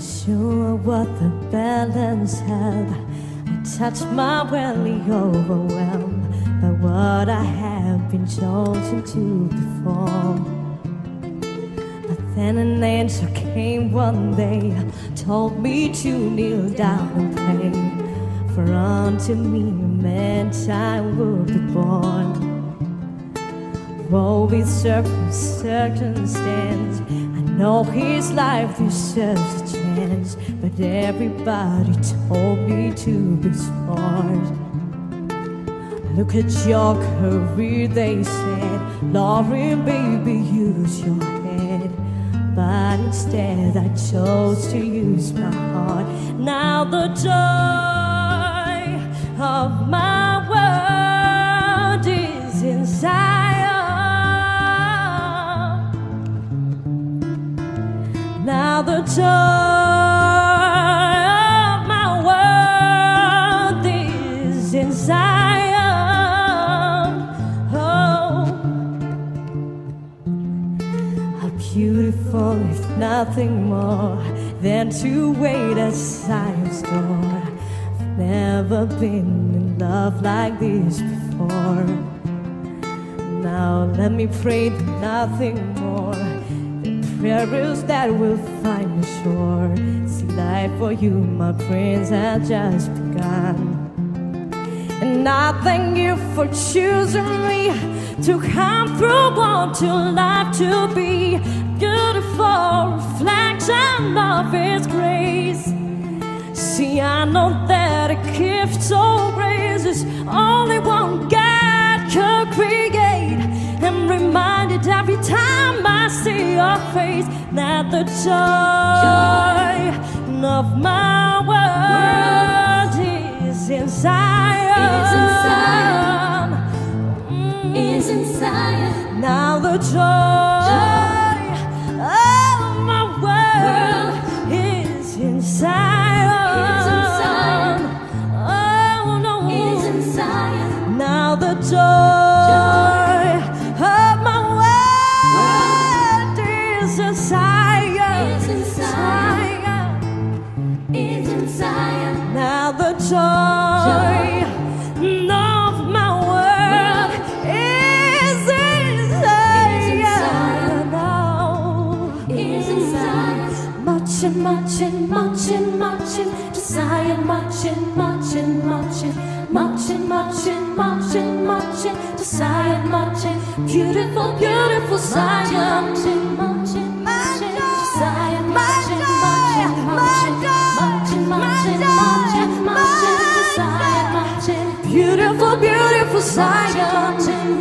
sure what the balance held. I touched my belly overwhelmed by what I have been chosen to perform. But then an angel came one day, told me to kneel down and pray. For unto me a man child would be born. Woe these circumstances. I know his life deserves a chance, but everybody told me to be smart. Look at your career, they said. Lauryn, baby, use your head. But instead, I chose to use my heart. Now, the joy of my Now, the joy of my world is inside. Oh. How beautiful, if nothing more, than to wait at Zion's door. I've never been in love like this before. Now let me pray nothing more prayers that will find me sure. See life for you, my prince, has just begun. And I thank you for choosing me to come through, want to life to be beautiful reflection of His grace. See, I know that a gift so grace your face that the joy of my world is inside. Is inside. Mm. is inside. Now the joy of my world is inside. Inside. Is inside. Is inside. Now the joy of my world is inside. Now. Is inside. Marching, marching, marching, marching to Zion. Marching, marching, marching, marching, marching, marching, marching to Zion. Marching, beautiful, beautiful Zion. Marching, marching, marching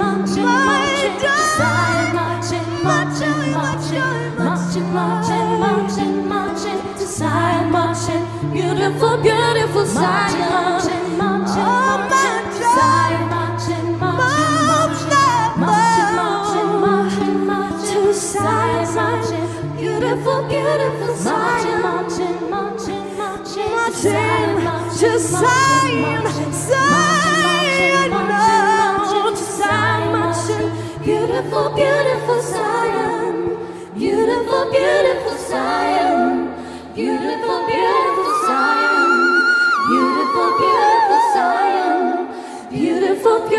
marching, marching, marching to Zion. Marching, marching, marching, marching, marching, marching, marching Zion. Marching, beautiful, beautiful Zion. Marching, marching, marching Zion. Marching, marching, marching, marching, marching, marching Zion. Marching, beautiful, beautiful Zion. Marching, marching, marching, Marching to Zion, Zion, beautiful, beautiful Zion. Beautiful, beautiful Zion. Beautiful, beautiful Zion. Beautiful, beautiful Zion. Beautiful, beautiful.